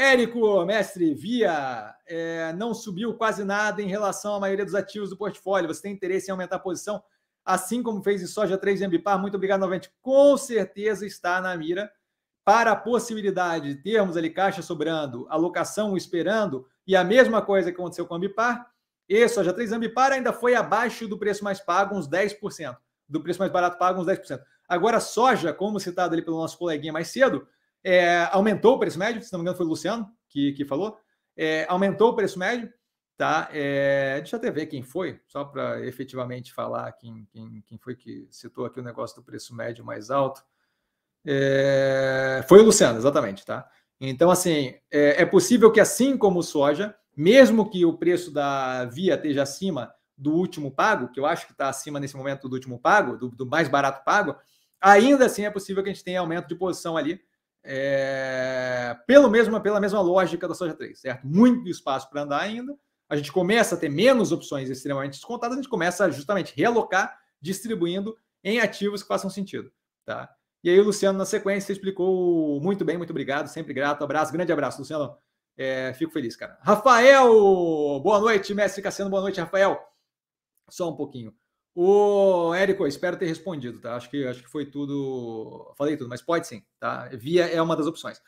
Érico, mestre, via é, não subiu quase nada em relação à maioria dos ativos do portfólio. Você tem interesse em aumentar a posição, assim como fez em soja 3 e Ambipar? Muito obrigado novamente. Com certeza está na mira para a possibilidade de termos ali caixa sobrando, alocação esperando, e a mesma coisa que aconteceu com a Ambipar, e soja 3 Ambipar ainda foi abaixo do preço mais pago, uns 10%. Do preço mais barato pago, uns 10%. Agora, soja, como citado ali pelo nosso coleguinha mais cedo, é, aumentou o preço médio, se não me engano foi o Luciano que, que falou, é, aumentou o preço médio, tá? É, deixa eu até ver quem foi, só para efetivamente falar quem, quem, quem foi que citou aqui o negócio do preço médio mais alto. É, foi o Luciano, exatamente, tá? Então, assim, é, é, possível que, assim como soja, mesmo que o preço da via esteja acima do último pago, que eu acho que está acima nesse momento do último pago, do, do, mais barato pago, ainda assim é possível que a gente tenha aumento de posição ali, é, pelo mesmo, pela mesma lógica da soja 3, certo? Muito espaço para andar ainda. A gente começa a ter menos opções extremamente descontadas, a gente começa justamente a realocar, distribuindo em ativos que façam sentido, tá? E aí o Luciano, na sequência, explicou muito bem, muito obrigado, sempre grato. Abraço, grande abraço, Luciano. É, fico feliz, cara. Rafael, boa noite, mestre Cassiano, boa noite, Rafael. Só um pouquinho. O Érico, espero ter respondido, tá? Acho que, acho que foi tudo. Falei tudo, mas pode sim, tá? Via é uma das opções.